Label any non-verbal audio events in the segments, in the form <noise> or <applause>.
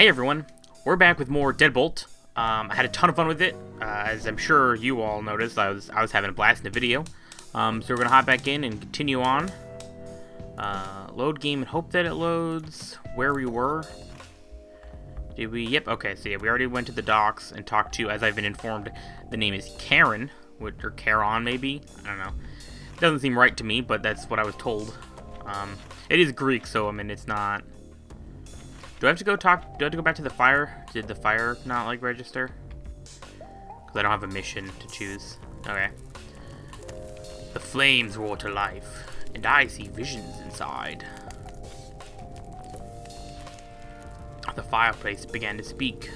Hey everyone, we're back with more Deadbolt. Um, I had a ton of fun with it, uh, as I'm sure you all noticed. I was I was having a blast in the video. Um, so we're gonna hop back in and continue on. Uh, load game and hope that it loads where we were. Did we? Yep. Okay. So yeah, we already went to the docks and talked to, as I've been informed, the name is Karen, or Charon maybe. I don't know. It Doesn't seem right to me, but that's what I was told. Um, it is Greek, so I mean it's not. Do I have to go talk? Do I have to go back to the fire? Did the fire not like register? Because I don't have a mission to choose. Okay. The flames roar to life, and I see visions inside. The fireplace began to speak.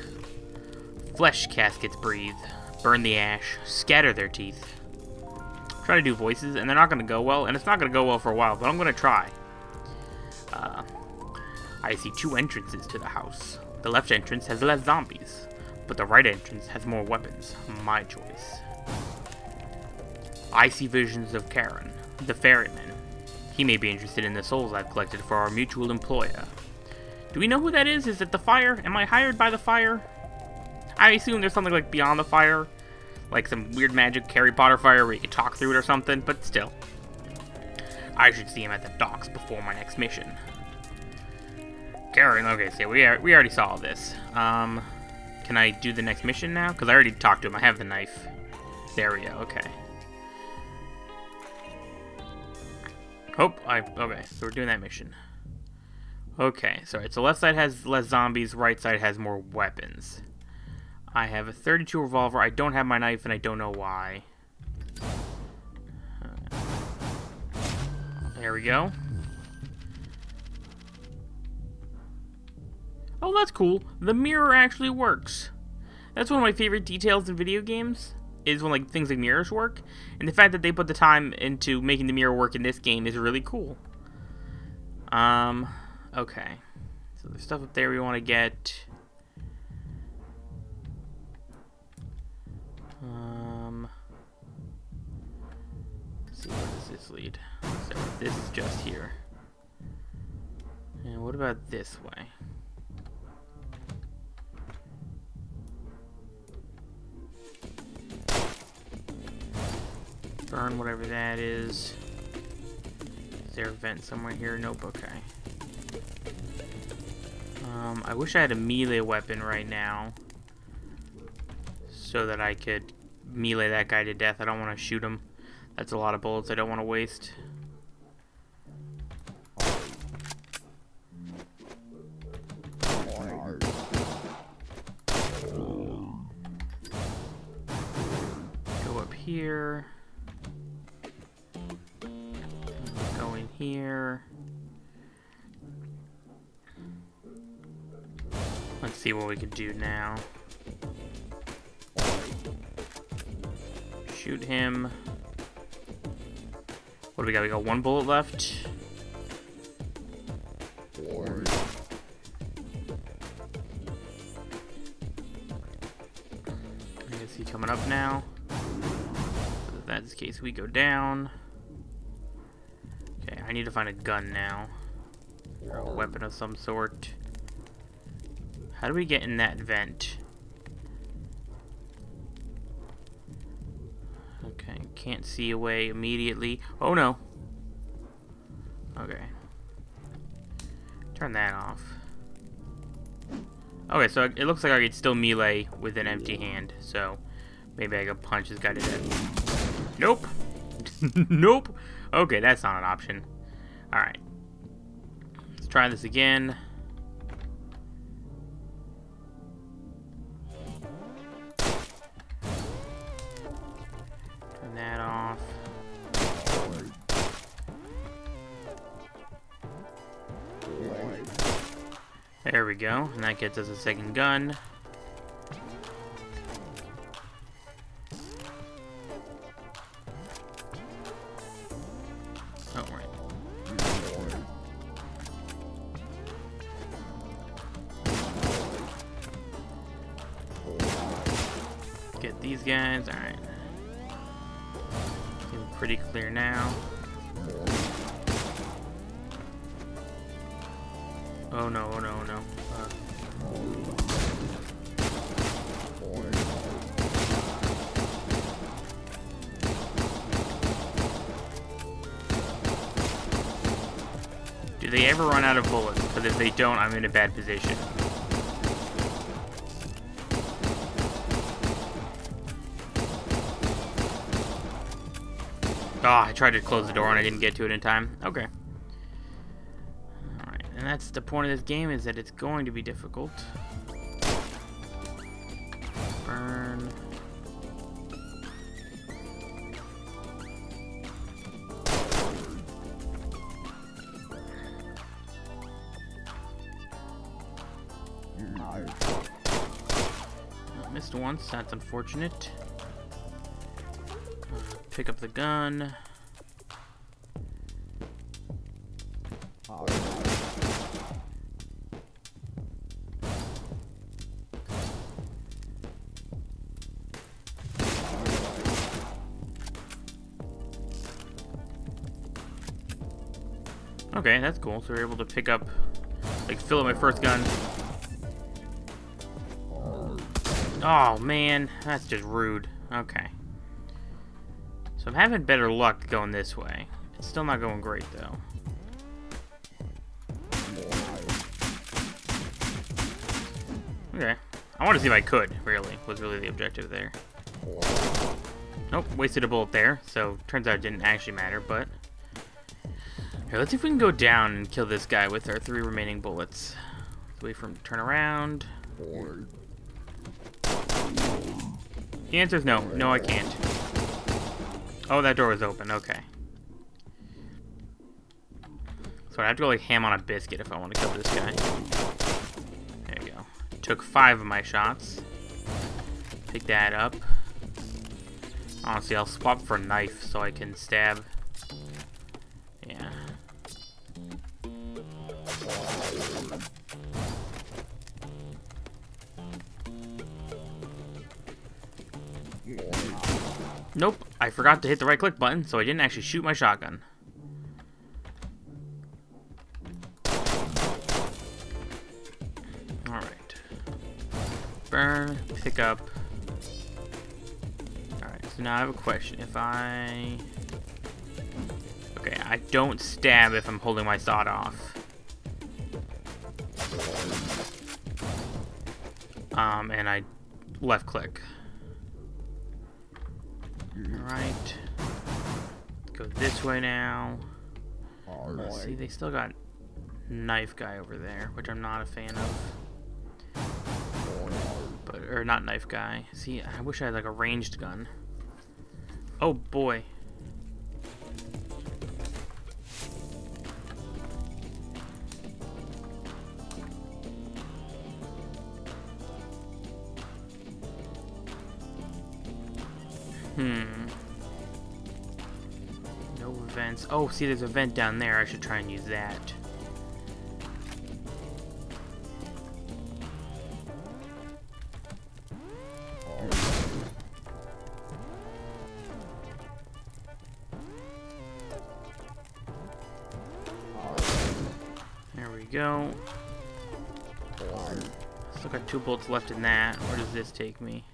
Flesh caskets breathe, burn the ash, scatter their teeth. Try to do voices, and they're not going to go well, and it's not going to go well for a while, but I'm going to try. Uh, I see two entrances to the house. The left entrance has less zombies, but the right entrance has more weapons. My choice. I see visions of Karen, the ferryman. He may be interested in the souls I've collected for our mutual employer. Do we know who that is? Is it the fire? Am I hired by the fire? I assume there's something like beyond the fire, like some weird magic Harry Potter fire where you can talk through it or something, but still. I should see him at the docks before my next mission. Karen, okay, so we, are, we already saw all this. Um, can I do the next mission now? Because I already talked to him. I have the knife. There we go, okay. Oh, I, okay, so we're doing that mission. Okay, so right, so left side has less zombies, right side has more weapons. I have a 32 revolver, I don't have my knife, and I don't know why. There we go. Oh, that's cool. The mirror actually works. That's one of my favorite details in video games, is when like things like mirrors work. And the fact that they put the time into making the mirror work in this game is really cool. Um, okay. So there's stuff up there we want to get. Um, see where does this lead? So this is just here. And what about this way? Burn whatever that is. Is there a vent somewhere here? Nope, okay. Um, I wish I had a melee weapon right now. So that I could melee that guy to death. I don't want to shoot him. That's a lot of bullets I don't want to waste. Go up here. Here. Let's see what we can do now. Shoot him. What do we got? We got one bullet left. I guess he's coming up now. That's the case, we go down. I need to find a gun now. Or a weapon of some sort. How do we get in that vent? Okay, can't see a way immediately. Oh no. Okay. Turn that off. Okay, so it looks like I could still melee with an empty hand, so maybe I could punch this guy to death. Nope. <laughs> nope. Okay, that's not an option. Alright. Let's try this again. Turn that off. There we go. And that gets us a second gun. They don't, I'm in a bad position. Oh, I tried to close the door and I didn't get to it in time. Okay. Alright, and that's the point of this game, is that it's going to be difficult. Burn. Once, that's unfortunate. Uh, pick up the gun. Okay, that's cool. So we're able to pick up, like, fill up my first gun. Oh, man. That's just rude. Okay. So I'm having better luck going this way. It's still not going great, though. Okay. I want to see if I could, really, was really the objective there. Nope, wasted a bullet there, so turns out it didn't actually matter, but... Here, let's see if we can go down and kill this guy with our three remaining bullets. Let's wait for him to turn around. The answer is no. No, I can't. Oh, that door was open. Okay. So I have to go like ham on a biscuit if I want to kill this guy. There you go. Took five of my shots. Pick that up. Honestly, I'll swap for knife so I can stab. Yeah. Nope, I forgot to hit the right click button, so I didn't actually shoot my shotgun. Alright. Burn, pick up. Alright, so now I have a question. If I... Okay, I don't stab if I'm holding my sawed off. Um, and I left click. Alright. Go this way now. Let's see, they still got knife guy over there, which I'm not a fan of. But or not knife guy. See, I wish I had like a ranged gun. Oh boy. Oh, see, there's a vent down there. I should try and use that. There we go. Still got two bolts left in that. Where does this take me?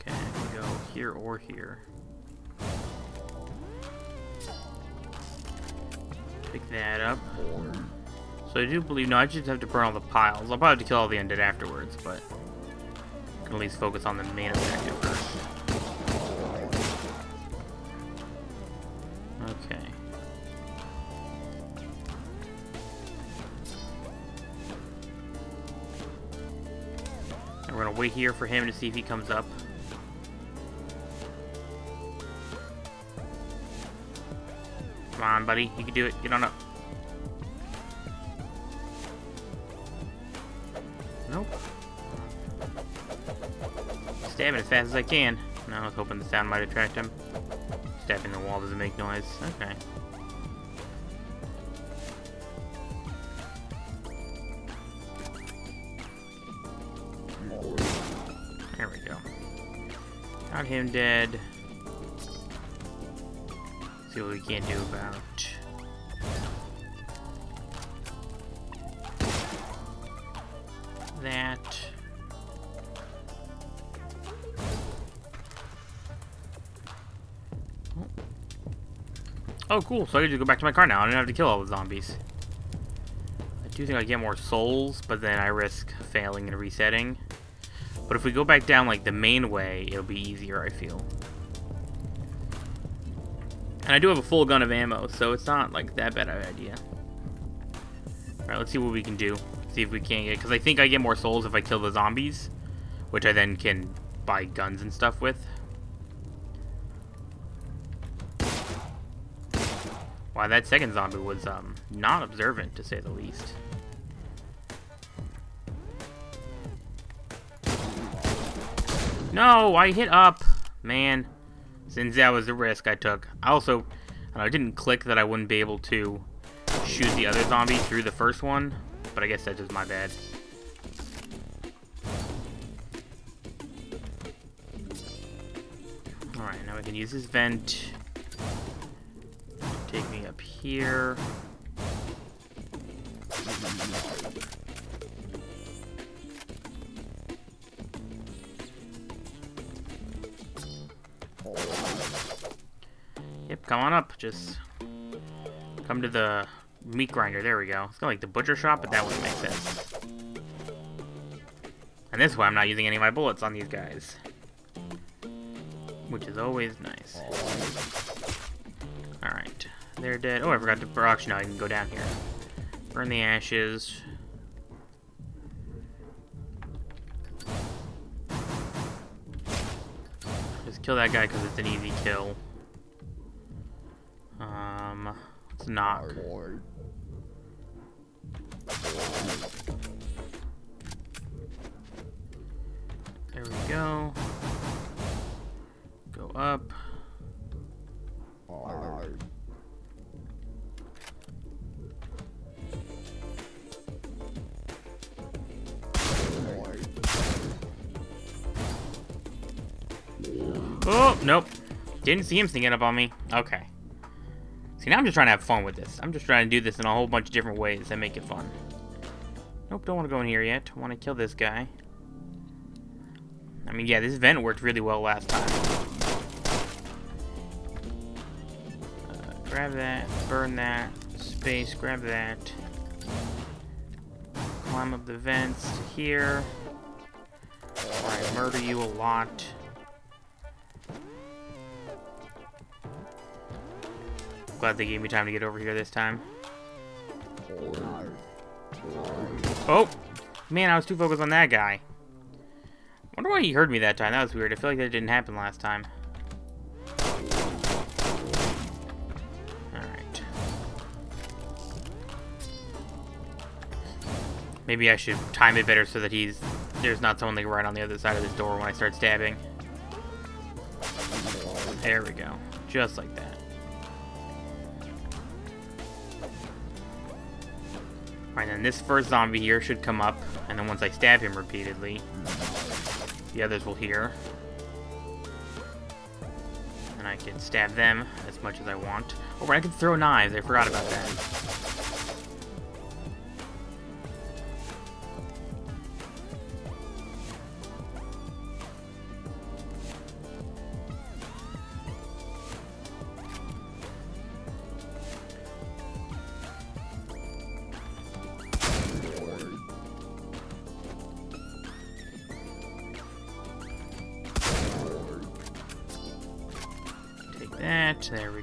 Okay, we go here or here. Pick that up. So I do believe, no, I just have to burn all the piles. I'll probably have to kill all the undead afterwards, but I can at least focus on the main objective first. Okay. And we're gonna wait here for him to see if he comes up. On, buddy. You can do it. Get on up. Nope. Stabbing as fast as I can. No, I was hoping the sound might attract him. Stabbing the wall doesn't make noise. Okay. There we go. Got him dead what we can do about that. Oh, cool. So I can to go back to my car now. I don't have to kill all the zombies. I do think I get more souls, but then I risk failing and resetting. But if we go back down, like, the main way, it'll be easier, I feel. And I do have a full gun of ammo, so it's not, like, that bad of an idea. Alright, let's see what we can do. See if we can't get... Because I think I get more souls if I kill the zombies. Which I then can buy guns and stuff with. Wow, that second zombie was um, not observant, to say the least. No, I hit up. Man, since that was the risk I took. I also, I didn't click that I wouldn't be able to shoot the other zombie through the first one, but I guess that's just my bad. Alright, now we can use this vent. Take me up here. Come on up. Just come to the meat grinder. There we go. It's kind of like the butcher shop, but that wouldn't make sense. And this way I'm not using any of my bullets on these guys. Which is always nice. Alright. They're dead. Oh, I forgot to... Or actually, no, I can go down here. Burn the ashes. Just kill that guy because it's an easy kill. Knock. There we go. Go up. Oh, nope. Didn't see him sneaking up on me. Okay. See, now I'm just trying to have fun with this. I'm just trying to do this in a whole bunch of different ways that make it fun. Nope, don't want to go in here yet. Want to kill this guy. I mean, yeah, this vent worked really well last time. Uh, grab that, burn that, space, grab that. Climb up the vents to here. I murder you a lot. Glad they gave me time to get over here this time. Oh! Man, I was too focused on that guy. wonder why he heard me that time. That was weird. I feel like that didn't happen last time. Alright. Maybe I should time it better so that he's... There's not someone like right on the other side of this door when I start stabbing. There we go. Just like that. Alright, then this first zombie here should come up, and then once I stab him repeatedly, the others will hear. And I can stab them as much as I want. Oh, I can throw knives, I forgot about that.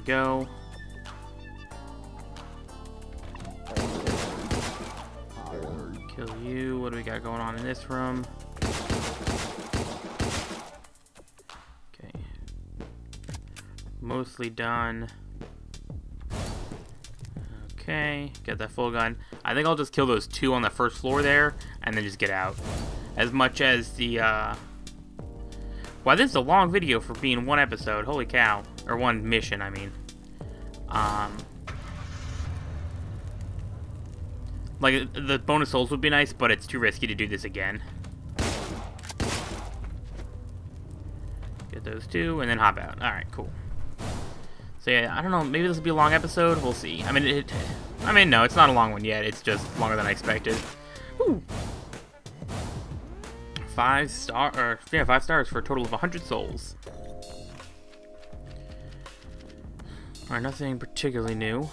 Go. Kill you. What do we got going on in this room? Okay. Mostly done. Okay, get that full gun. I think I'll just kill those two on the first floor there, and then just get out. As much as the, uh... Wow, this is a long video for being one episode. Holy cow. Or one mission, I mean. Um, like, the bonus souls would be nice, but it's too risky to do this again. Get those two, and then hop out. Alright, cool. So yeah, I don't know, maybe this will be a long episode, we'll see. I mean, it, I mean, no, it's not a long one yet, it's just longer than I expected. Ooh. Five star, or, yeah, five stars for a total of 100 souls. Or nothing particularly new.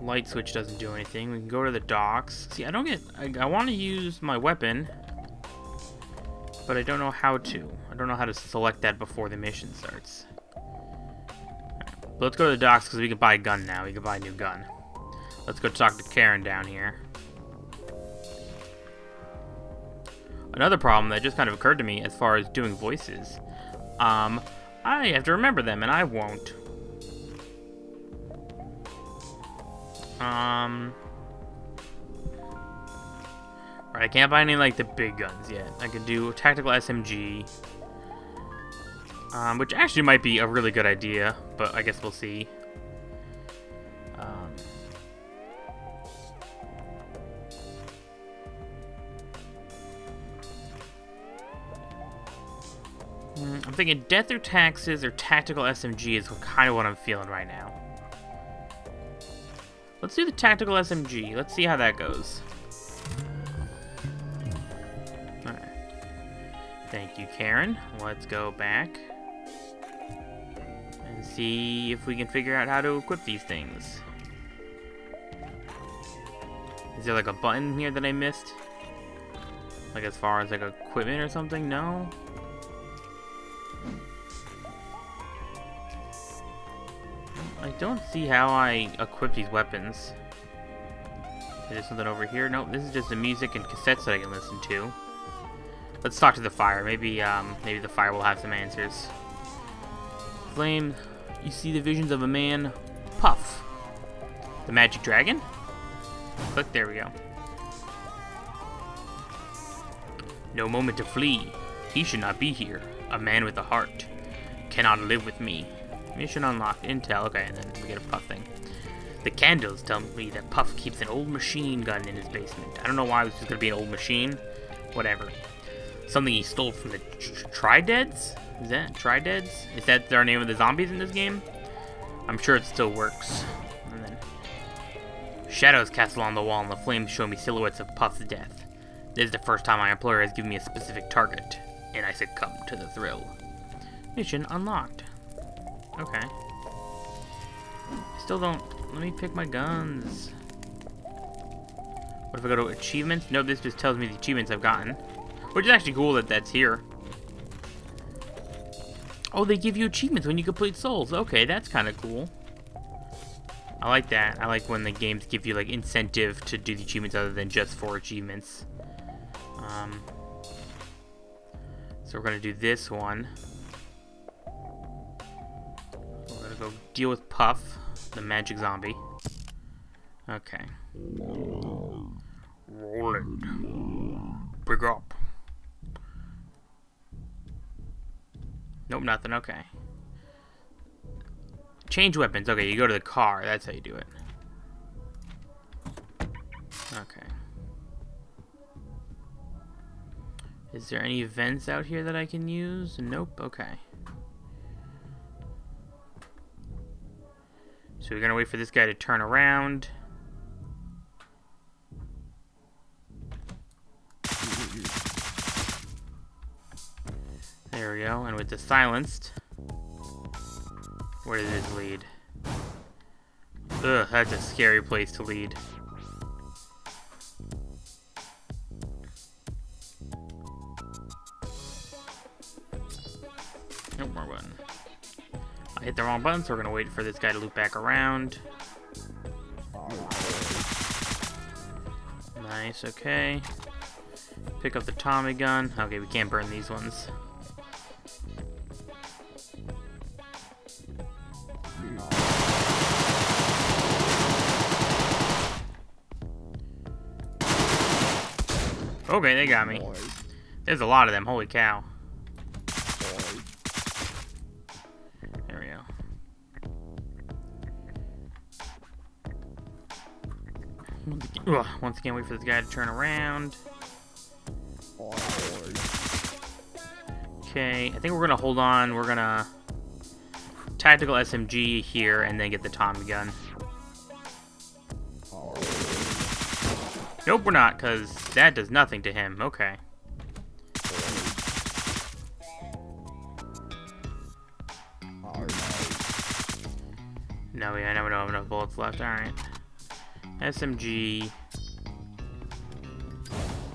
Light switch doesn't do anything. We can go to the docks. See, I don't get... I, I want to use my weapon, but I don't know how to. I don't know how to select that before the mission starts. Let's go to the docks because we can buy a gun now. We can buy a new gun. Let's go talk to Karen down here. Another problem that just kind of occurred to me as far as doing voices. Um, I have to remember them, and I won't. Um... Right, I can't buy any, like, the big guns yet. I could do tactical SMG. Um, which actually might be a really good idea, but I guess we'll see. Hmm, I'm thinking death or taxes or tactical SMG is kind of what I'm feeling right now. Let's do the tactical SMG. Let's see how that goes. Alright. Thank you, Karen. Let's go back and see if we can figure out how to equip these things. Is there like a button here that I missed? Like as far as like equipment or something? No? Don't see how I equip these weapons. Is there something over here? Nope, this is just the music and cassettes that I can listen to. Let's talk to the fire. Maybe, um, maybe the fire will have some answers. Flame, you see the visions of a man. Puff. The magic dragon? Click, there we go. No moment to flee. He should not be here. A man with a heart. Cannot live with me. Mission unlocked. Intel. Okay, and then we get a Puff thing. The candles tell me that Puff keeps an old machine gun in his basement. I don't know why just going to be an old machine. Whatever. Something he stole from the Trideads? Is that Trideads? Is that their name of the zombies in this game? I'm sure it still works. And then Shadows cast along the wall and the flames show me silhouettes of Puff's death. This is the first time my employer has given me a specific target, and I succumb to the thrill. Mission unlocked. Okay. Still don't... Let me pick my guns. What if I go to achievements? No, this just tells me the achievements I've gotten. Which is actually cool that that's here. Oh, they give you achievements when you complete souls. Okay, that's kind of cool. I like that. I like when the games give you like incentive to do the achievements other than just for achievements. Um, so we're gonna do this one. Go deal with Puff, the magic zombie. Okay. Roland. Pick up. Nope, nothing. Okay. Change weapons. Okay, you go to the car. That's how you do it. Okay. Is there any vents out here that I can use? Nope. Okay. So we're gonna wait for this guy to turn around. There we go, and with the silenced, where does this lead? Ugh, that's a scary place to lead. Hit the wrong button, so we're gonna wait for this guy to loop back around. Nice, okay. Pick up the Tommy gun. Okay, we can't burn these ones. Okay, they got me. There's a lot of them, holy cow. Ugh, once again, wait for this guy to turn around. Okay, I think we're gonna hold on. We're gonna tactical SMG here and then get the Tommy gun. Nope, we're not, because that does nothing to him. Okay. No, yeah, I never don't have enough bullets left. Alright. SMG.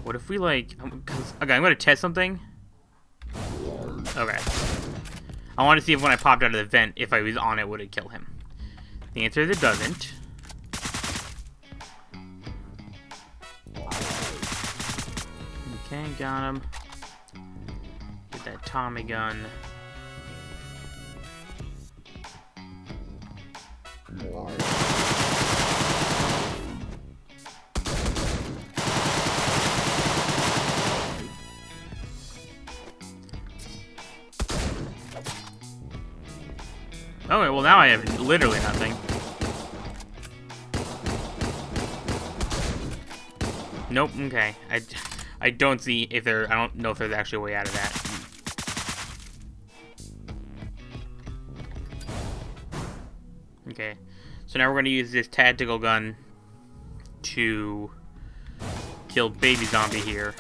What if we, like... Okay, I'm going to test something. Okay. I want to see if when I popped out of the vent, if I was on it, would it kill him? The answer is it doesn't. Okay, got him. Get that Tommy gun. Okay, well now I have literally nothing. Nope, okay. I, I don't see if there, I don't know if there's actually a way out of that. Okay, so now we're going to use this tactical gun to kill baby zombie here.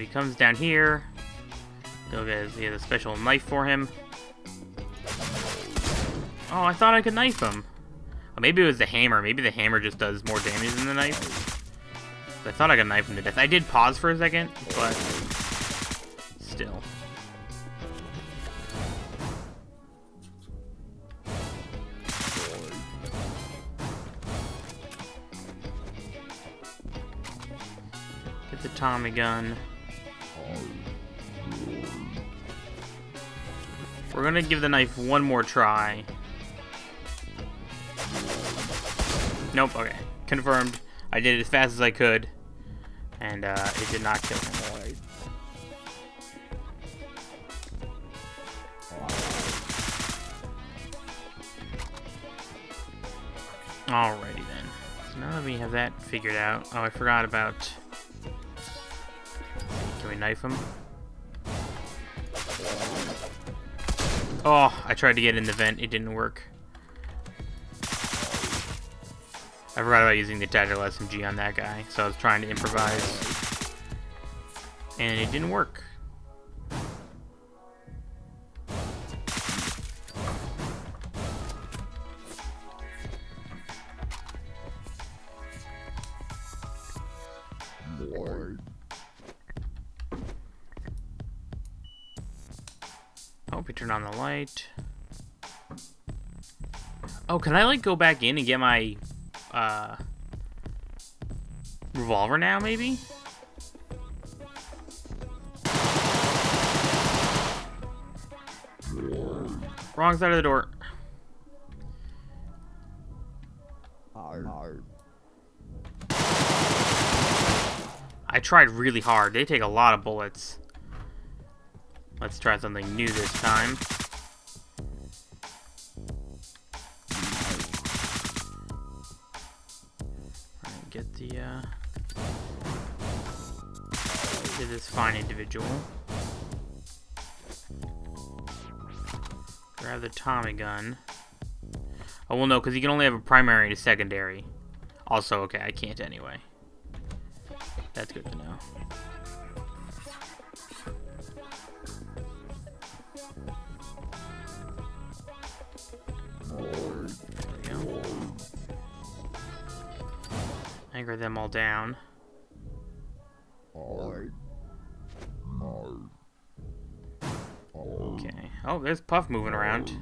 He comes down here, he'll get he has a special knife for him. Oh, I thought I could knife him. Oh, maybe it was the hammer. Maybe the hammer just does more damage than the knife. I thought I could knife him to death. I did pause for a second, but still. Get the Tommy gun. We're gonna give the knife one more try. Nope, okay. Confirmed. I did it as fast as I could. And uh, it did not kill him. Alrighty then. So now that we have that figured out... Oh, I forgot about Can we knife him? Oh, I tried to get in the vent. It didn't work. I forgot about using the tactical SMG on that guy, so I was trying to improvise. And it didn't work. Turn on the light. Oh, can I, like, go back in and get my, uh, revolver now, maybe? Wrong side of the door. I tried really hard. They take a lot of bullets. Let's try something new this time. Get the, uh... Get this fine individual. Grab the Tommy gun. Oh, well, no, because you can only have a primary and a secondary. Also, okay, I can't anyway. That's good to know. Anchor them all down. Okay. Oh, there's Puff moving around.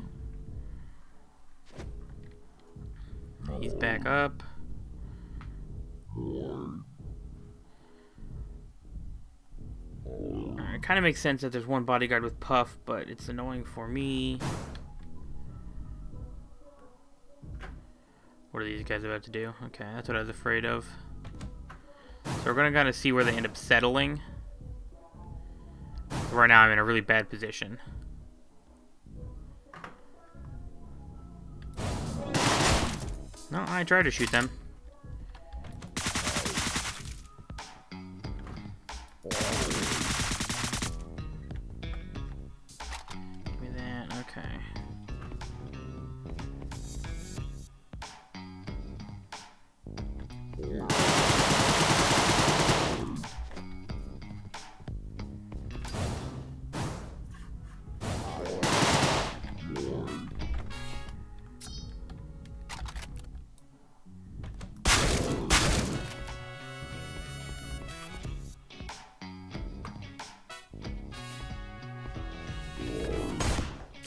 He's back up. it kind of makes sense that there's one bodyguard with Puff, but it's annoying for me. What are these guys about to do? Okay, that's what I was afraid of. So we're going to kind of see where they end up settling. Right now I'm in a really bad position. No, I tried to shoot them.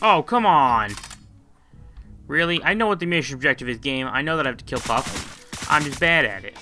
Oh, come on. Really? I know what the mission objective is, game. I know that I have to kill Puff. I'm just bad at it.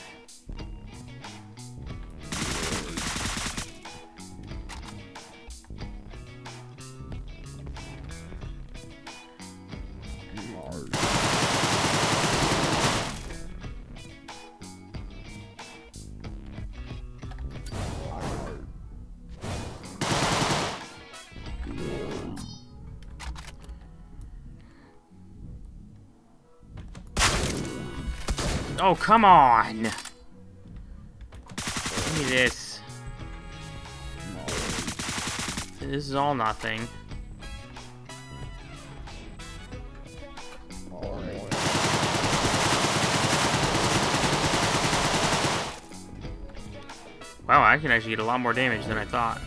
Oh, come on! Give me this. This is all nothing. Wow, I can actually get a lot more damage than I thought.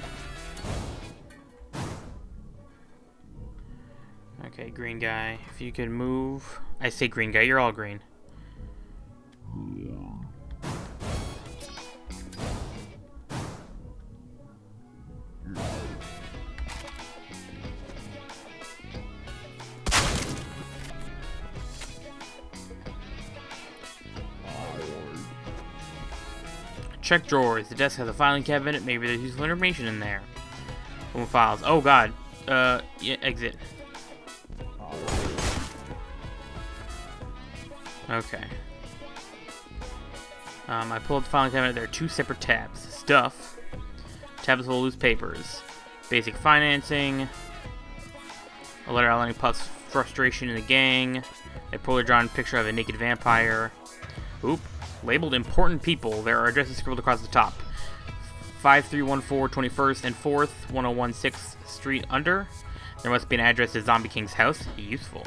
Okay, green guy. If you could move... I say green guy, you're all green. Check drawers. The desk has a filing cabinet. Maybe there's useful information in there. Open files. Oh god. Uh, yeah, exit. Okay. Um, I pulled the filing cabinet. There are two separate tabs. Stuff. Tabs full of loose papers. Basic financing. A letter outlining Puff's frustration in the gang. A poorly drawn picture of a naked vampire. Oop. Labeled important people. There are addresses scribbled across the top. 5314 21st and 4th, 1016 Street under. There must be an address to Zombie King's house. Useful.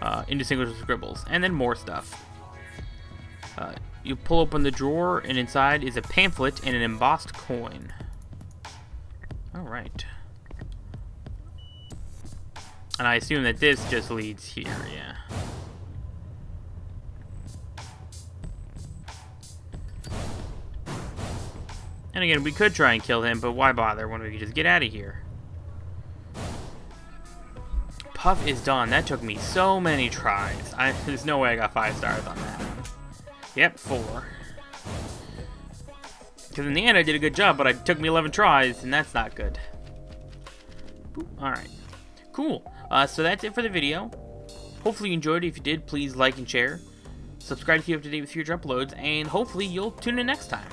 Uh, indistinguishable scribbles. And then more stuff. Uh, you pull open the drawer, and inside is a pamphlet and an embossed coin. Alright. And I assume that this just leads here, yeah. And again, we could try and kill him, but why bother when we could just get out of here? Puff is done. That took me so many tries. I, <laughs> there's no way I got five stars on that. Yep, four. Because in the end, I did a good job, but it took me 11 tries, and that's not good. Alright. Cool. Uh, so that's it for the video. Hopefully you enjoyed it. If you did, please like and share. Subscribe to keep up to date with future uploads, and hopefully you'll tune in next time.